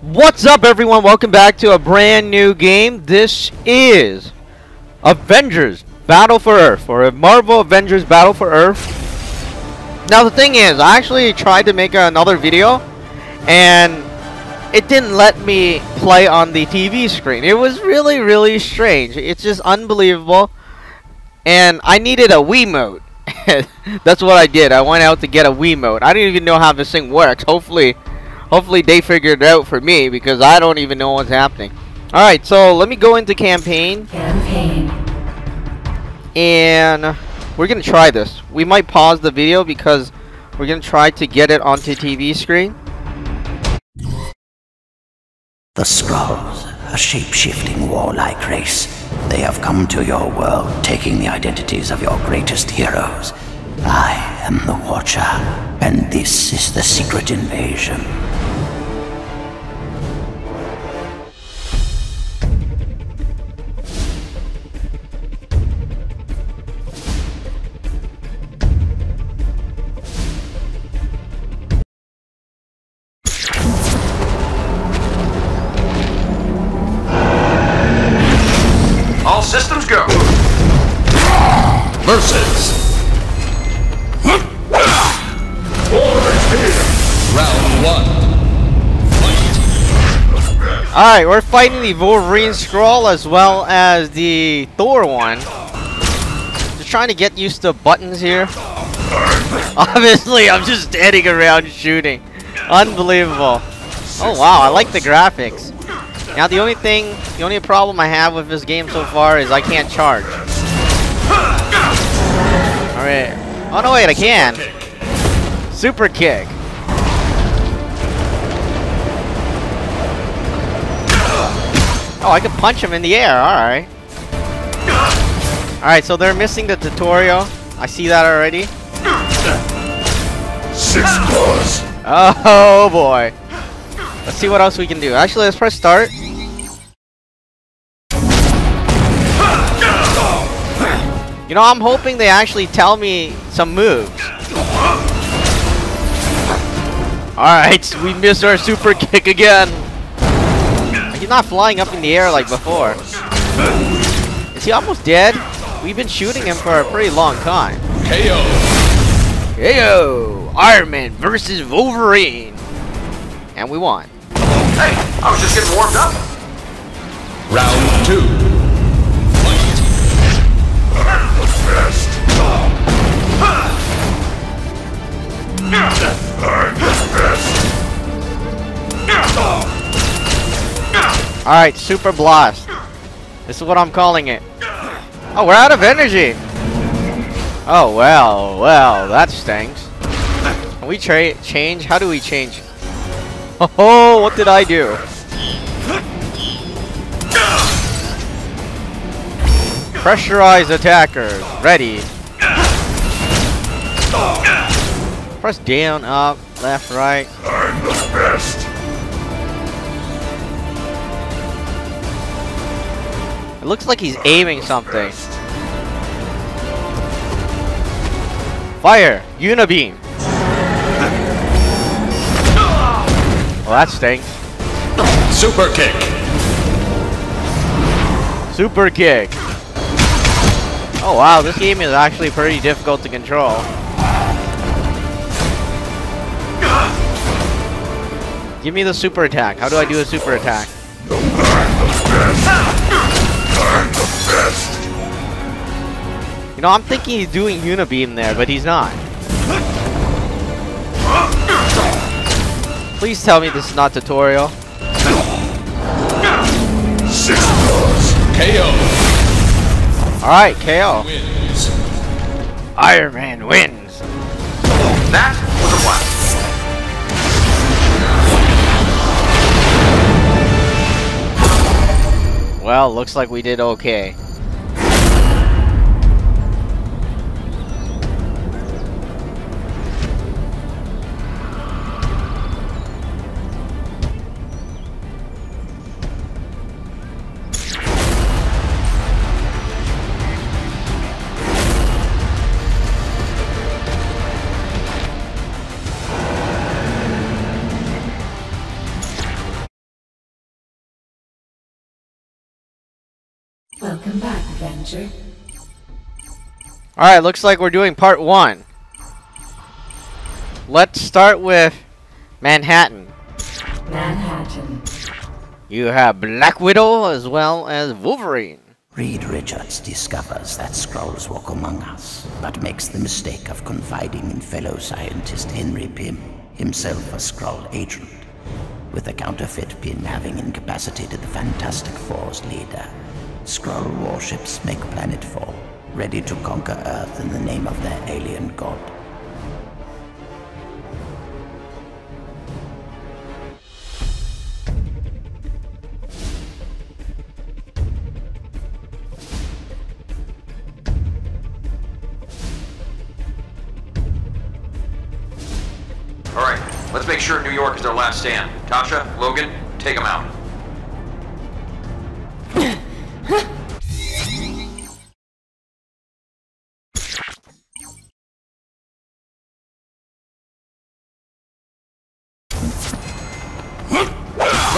What's up everyone? Welcome back to a brand new game. This is Avengers Battle for Earth or a Marvel Avengers Battle for Earth. Now the thing is, I actually tried to make another video and it didn't let me play on the TV screen. It was really really strange. It's just unbelievable. And I needed a Wiimote. That's what I did. I went out to get a Wiimote. I didn't even know how this thing works. Hopefully Hopefully they figured it out for me because I don't even know what's happening. Alright, so let me go into campaign. Campaign. And we're going to try this. We might pause the video because we're going to try to get it onto TV screen. The Skrulls, a shape-shifting warlike race. They have come to your world, taking the identities of your greatest heroes. I am the Watcher, and this is the secret invasion. Round one. Alright, we're fighting the Wolverine Skrull as well as the Thor one. Just trying to get used to buttons here. Obviously, I'm just standing around shooting. Unbelievable. Oh wow, I like the graphics. Now the only thing, the only problem I have with this game so far is I can't charge. Alright. Oh no wait, I can. Super kick. Oh, I can punch him in the air, alright. Alright, so they're missing the tutorial. I see that already. Six claws. Oh boy. Let's see what else we can do. Actually, let's press start. You know, I'm hoping they actually tell me some moves. Alright, we missed our super kick again. He's not flying up in the air like before. Is he almost dead? We've been shooting him for a pretty long time. KO. Heyo! Iron Man versus Wolverine! And we won. Hey, I was just getting warmed up. Round two. Alright, Super Blast. This is what I'm calling it. Oh, we're out of energy! Oh, well, well, that stinks. Can we tra change? How do we change? Oh, what did I do? Pressurize attackers. Ready. Press down, up, left, right. I'm the best. It looks like he's aiming something. Fire! Unibeam! Well, that stinks. Super kick. Super kick! Oh wow, this game is actually pretty difficult to control. Give me the super attack. How do I do a super attack? I'm the best. You know, I'm thinking he's doing Unibeam there, but he's not. Please tell me this is not tutorial. Six claws. KO. Alright, KO. Wins. Iron Man wins. That Well, looks like we did okay. Avenger. Alright, looks like we're doing part one. Let's start with Manhattan. Manhattan. You have Black Widow as well as Wolverine. Reed Richards discovers that Skrulls walk among us, but makes the mistake of confiding in fellow scientist Henry Pym, himself a Skrull agent. With the counterfeit Pym having incapacitated the Fantastic Four's leader, Skrull warships make planetfall, ready to conquer Earth in the name of their alien god. Alright, let's make sure New York is our last stand. Tasha, Logan, take them out.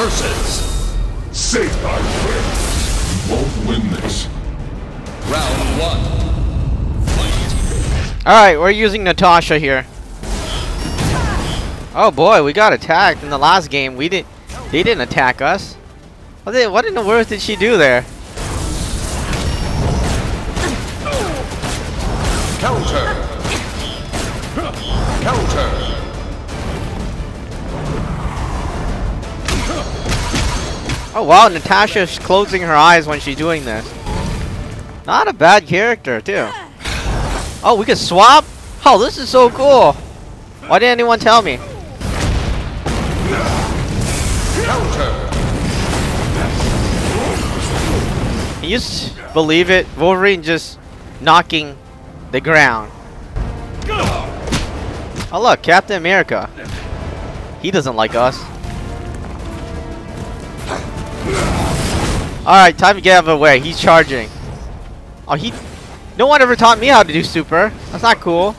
Versus. Say I win. You won't win this. Round one. Fight. Alright, we're using Natasha here. Oh boy, we got attacked in the last game. We didn't. They didn't attack us. What, did, what in the world did she do there? Counter. Counter. Oh wow, Natasha's closing her eyes when she's doing this. Not a bad character too. Oh, we can swap? Oh, this is so cool. Why didn't anyone tell me? Can you believe it? Wolverine just knocking the ground. Oh look, Captain America. He doesn't like us. Alright, time to get out of the way. He's charging. Oh, he... No one ever taught me how to do super. That's not cool.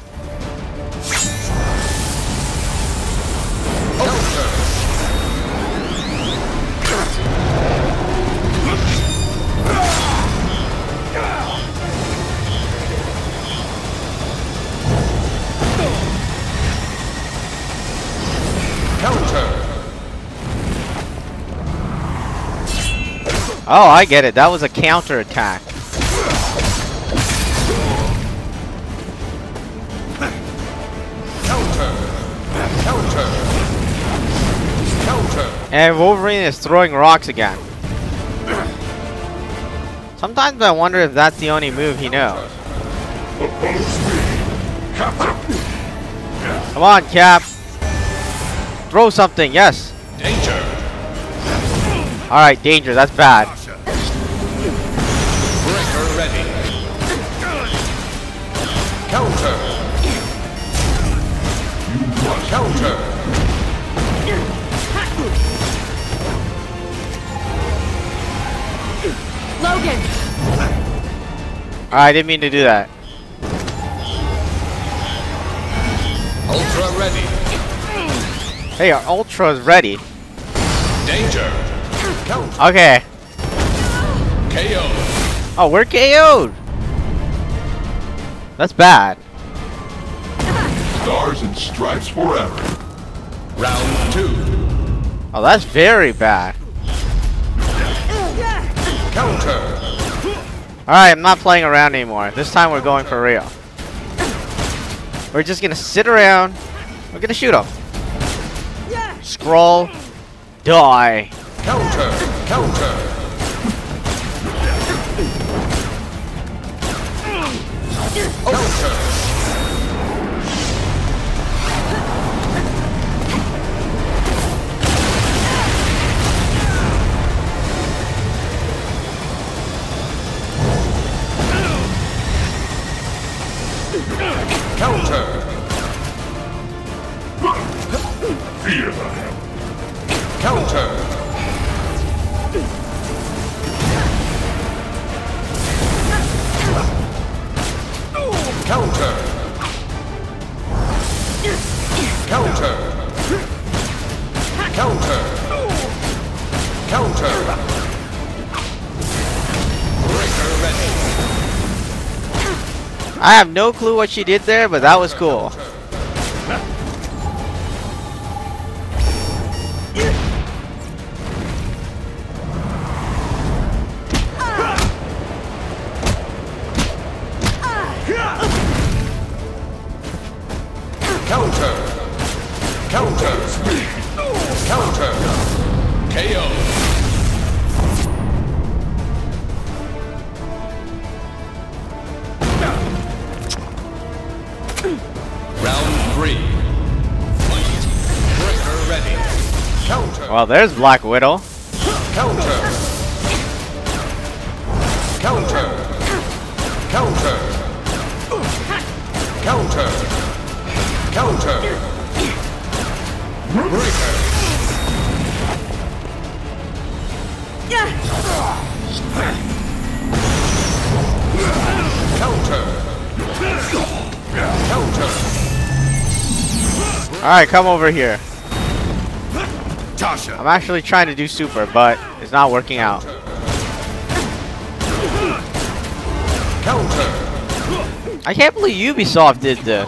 Oh, I get it. That was a counter attack. Counter. Counter. Counter. And Wolverine is throwing rocks again. Sometimes I wonder if that's the only move he knows. Come on, Cap. Throw something, yes. Danger. Alright, danger, that's bad. Breaker ready. Counter. Counter. Logan! I didn't mean to do that. Ultra ready. Hey, our Ultra is ready. Danger. Counter. Okay. KO. Oh, we're KO'd. That's bad. Stars and stripes forever. Round two. Oh, that's very bad. Counter. Alright, I'm not playing around anymore. This time we're going for real. We're just gonna sit around. We're gonna shoot him. Skrull. Die. Counter. Counter. Counter. Counter. Counter. Breaker ready. I have no clue what she did there, but that was cool. Counter. Counter. Counter. KO. Round three. Breaker ready. Counter. Well, there's Black Widow. Counter. Counter. Counter. Counter. Counter. Breaker. Alright, come over here. Tasha. I'm actually trying to do super, but it's not working out. Counter. I can't believe Ubisoft did this.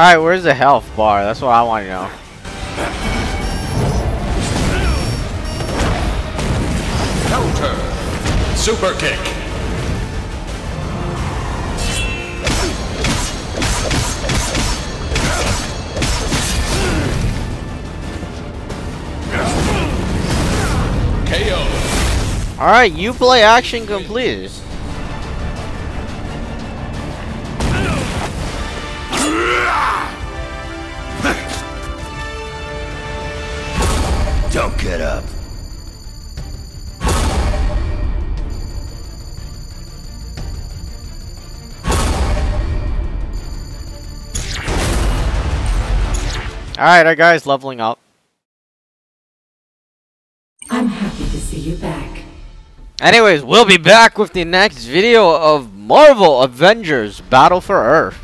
Alright, where's the health bar? That's what I want to know. Counter. Super kick. KO. Alright, you play action completed. Get up. Alright, our guy's leveling up. I'm happy to see you back. Anyways, we'll be back with the next video of Marvel Avengers Battle for Earth.